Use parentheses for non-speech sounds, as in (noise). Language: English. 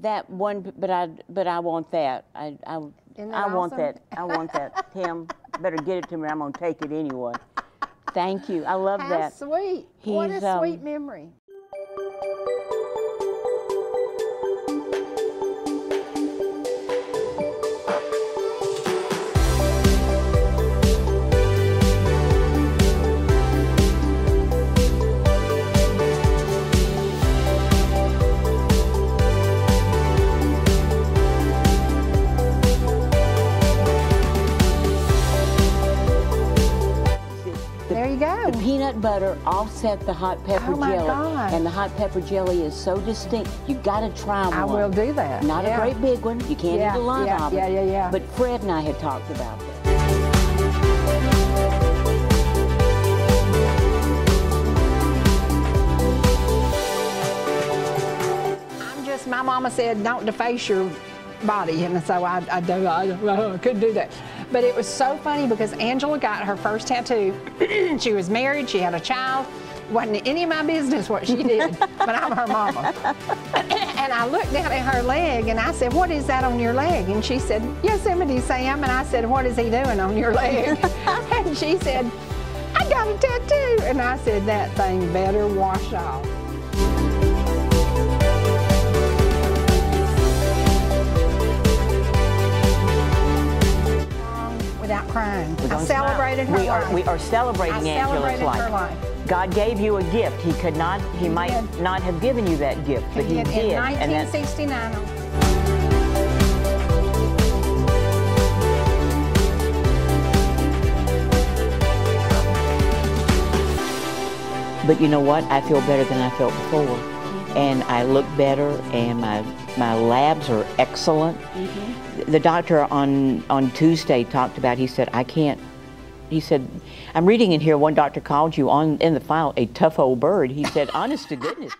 That one, but I, but I want that. I, I, Isn't I want awesome? that. I want that. (laughs) Tim, better get it to me. I'm gonna take it anyway. Thank you. I love How that. sweet. what He's, a sweet um, memory. There you go. The peanut butter offset the hot pepper Oh, my jelly, God. and the hot pepper jelly is so distinct. You got to try one. I will do that. Not yeah. a great big one. You can't Yeah, eat a lot yeah, of it. yeah, yeah, yeah. But Fred and I had talked about that. I'm just, my mama said, don't deface your body. And so I, I do, I, I couldn't do that. But it was so funny because Angela got her first tattoo. (clears throat) she was married, she had a child. Wasn't any of my business what she did, (laughs) but I'm her mama. (clears throat) and I looked down at her leg and I said, What is that on your leg? And she said, Yosemite Sam. And I said, What is he doing on your leg? (laughs) and she said, I got a tattoo. And I said, That thing better wash off. Crying. We're I celebrated smile. her we life. Are, we are celebrating I Angela's life. life. God gave you a gift. He could not. He, might did. not have given you that gift, but he in did. and that, 1969. But you know what? I feel better than I felt before. And I look better, and my, my labs are excellent. Mm-hmm. The doctor on, on Tuesday talked about, he said, I can't, he said, I'm reading in here, one doctor called you on in the file a tough old bird. He said, honest to goodness,